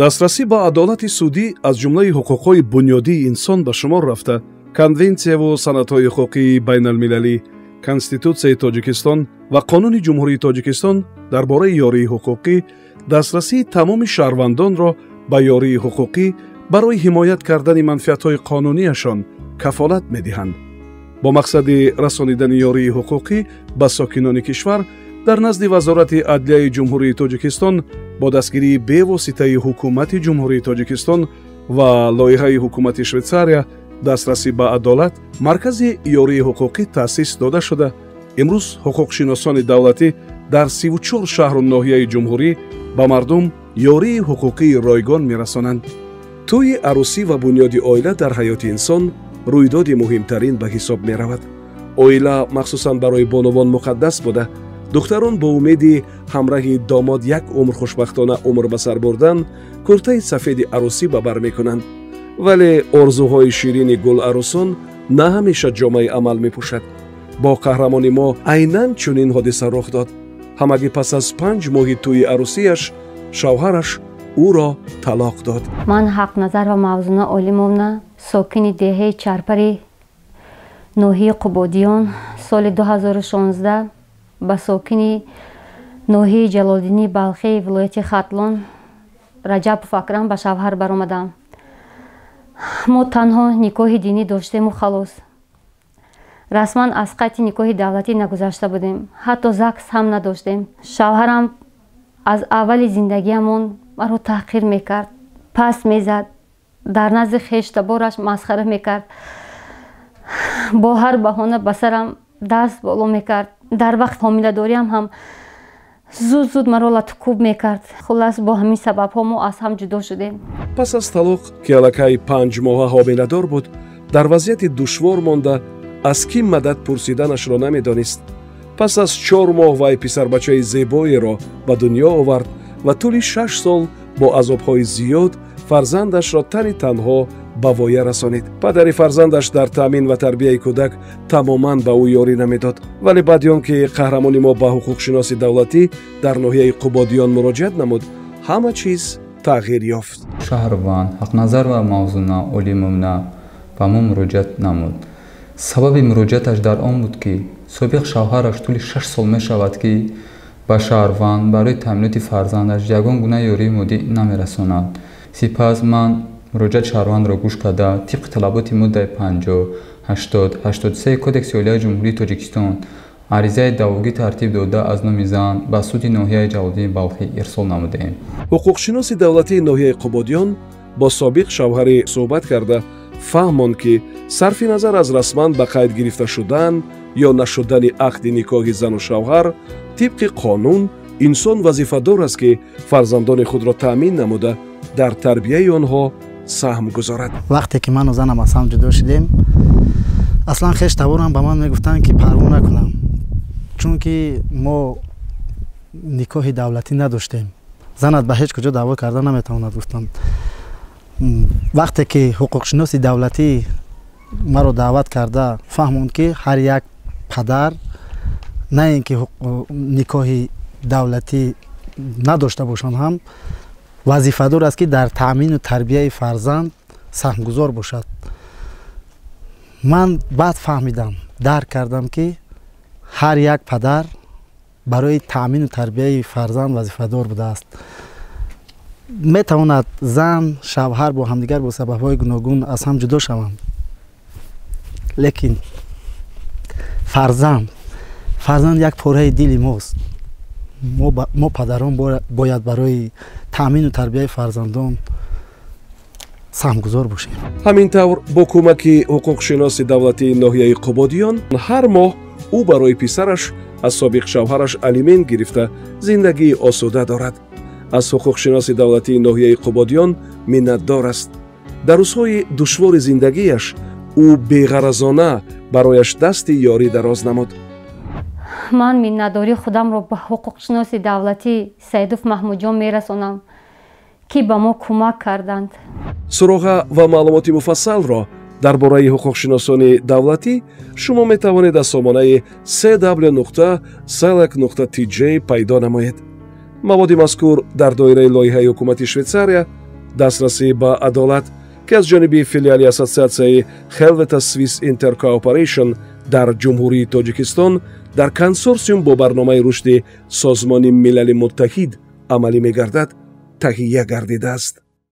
дастрасӣ ба адолати судӣ аз ҷумлаи ҳуқуқҳои бунёдии инсон ба шумор рафта. Конвенсияву санадҳои ҳуқуқии байналмилалӣ конститутсияи тоҷикистон ва қонуни ҷумҳурии тоҷикистон дар бораи ёрии ҳуқуқӣ дастрасии тамоми шаҳрвандонро ба ёрии ҳуқуқӣ барои ҳимоят кардани манфиатҳои қонунияшон кафолат медиҳанд. Бо мақсади расонидани ёрии ҳуқуқӣ ба сокинони кишвар дар назди вазорати адлияи ҷумҳурии тоҷикистон бо дастгирии бевоситаи ҳукумати ҷумҳурии тоҷикистон ва лоиҳаи ҳукумати швейтсария дастрасӣ ба адолат маркази ёрии ҳуқуқӣ таъсис дода шуда. Имрӯз ҳуқуқшиносони давлатӣ дар сиву чор шаҳру ноҳияи ҷумҳурӣ ба мардум ёрии ҳуқуқии ройгон мерасонанд. Тӯи арӯсӣ ва бунёди оила дар ҳаёти инсон рӯйдоди муҳимтарин ба ҳисоб меравад. Оила махсусан барои бонувон муқаддас буда духтарон бо умеди ҳамраҳи домод як умр хушбахтона умр ба сар бурдан куртаи сафеди арӯсӣ ба бар мекунанд. Вале орзуҳои ширини гуларӯсон на ҳамеша ҷомаи амал мепӯшад бо қаҳрамони мо айнан чунин ҳодиса рух дод. Ҳамагӣ пас аз панҷ моҳи тӯи арӯсияш шавҳараш ӯро талоқ дод. Ман ҳақназар ва мавзуна олимовна сокини деҳаи чарпари ноҳияи қубодиён соли 2016 ба сокини ноҳияи ҷалолдини балхи вилояти хатлон раҷабов акрам ба шавҳар баромадам. Мо танҳо никоҳи динӣ доштему халос. Расман аз қайти никоҳи давлатӣ нагузашта будем. Ҳатто закс ҳам надоштем. Шавҳарам аз аввали зиндагиамон маро таҳқир мекард паст мезад дар назди хештабораш масхара мекард. Бо ҳар баҳона ба сарам даст боло мекард дар вақти ҳомиладориам ҳам зуд зуд маро латукуб мекард. Хулас бо ҳамин сабабҳо мо аз ҳам ҷудо шудем. Пас аз талоқ ки аллакай панҷ моҳа ҳомиладор буд дар вазъияти душвор монда аз кӣ мадад пурсиданашро намедонист? Пас аз чор моҳ вай писарбачаи зебоеро ба дунё овард ва тӯли шаш сол бо азобҳои зиёд фарзандашро тани танҳо ба воя расонид. Падари фарзандаш дар таъмин ва тарбияи кӯдак тамоман ба ӯ ёрӣ намедод. Вале баъди он ки қаҳрамони мо ба ҳуқуқшиноси давлатӣ дар ноҳияи қубодиён муроҷиат намуд ҳама чиз тағйир ёфт. Шаҳрванд ҳақназар ва мавзуна олимовна ба мо муроҷиат намуд. Сабаби муроҷиаташ дар он буд ки собиқ шавҳараш тӯли шаш сол мешавад ки ба шаҳрванд барои таъминоти фарзандаш ягон гуна ёрии моддӣ намерасонад. Сипас ман муроҷиати шаҳрвандро гӯш карда тибқи талаботи моддаи 5 кодекси олияи ҷумҳурии тоҷикистон. Аризаи даъвогӣ тартиб дода аз номи зан ба суди ноҳияи ҷалолдини балхӣ ирсол намудем. Ҳуқуқшиноси давлатии ноҳияи қубодиён бо собиқ шавҳарӣ суҳбат карда фаҳмонд ки сарфи назар аз расман ба қайд гирифта шудан ё нашудани ақди никоҳи зану шавҳар тибқи қонун инсон вазифадор аст ки фарзандони худро таъмин намуда дар тарбияи онҳо саҳм гузорад. Вақте ки ману занам аз ҳам ҷудо шудем аслан хештаборам ба ман мегуфтанд ки парво накунам чунки мо никоҳи давлатӣ надоштем. Занат ба ҳеҷ куҷо даъво карда наметавонад гуфтанд вақте ки ҳуқуқшиноси давлатӣ маро даъват карда фаҳмонд ки ҳар як падар на ин ки никоҳи давлатӣ надошта бошанд ҳам вазифадор аст ки дар таъмину тарбияи фарзанд саҳмгузор бошад ман баъд фаҳмидам дарк кардам ки ҳар як падар барои таъмину тарбияи фарзанд вазифадор будааст метавонад зан шавҳар бо ҳамдигар бо сабабҳои гуногун аз ҳам ҷудо шаванд лекин фарзанд фарзанд як пораи дили мост мо падарон бояд барои таъмину тарбияи фарзандон саҳмгузор бошем. Ҳамин тавр бо кӯмаки ҳуқуқшиноси давлатии ноҳияи қубодиён ҳар моҳ ӯ барои писараш аз собиқ шавҳараш алимент гирифта зиндагии осуда дорад. Аз ҳуқуқшиноси давлатии ноҳияи қубодиён миннатдор аст. Дар рӯзҳои душвори зиндагиаш ӯ беғаразона барояш дасти ёрӣ дароз намуд ман миннатдории худамро ба ҳуқуқшиноси давлатӣ саидов маҳмудҷон мерасонам ки ба мо кӯмак карданд. Суроға ва маълумоти муфассалро дар бораи ҳуқуқшиносони давлатӣ шумо метавонед аз сомонаи cw salak tj пайдо намоед. Маводи мазкур дар доираи лоиҳаи ҳукумати швейтсария дастрасӣ ба адолат ки аз ҷониби филиали ассотсиатсияи хелвета свис интеркооперейшн дар ҷумҳурии тоҷикистон дар консорсиум бо барномаи рушди созмони милали муттаҳид амалӣ мегардад таҳия гардидааст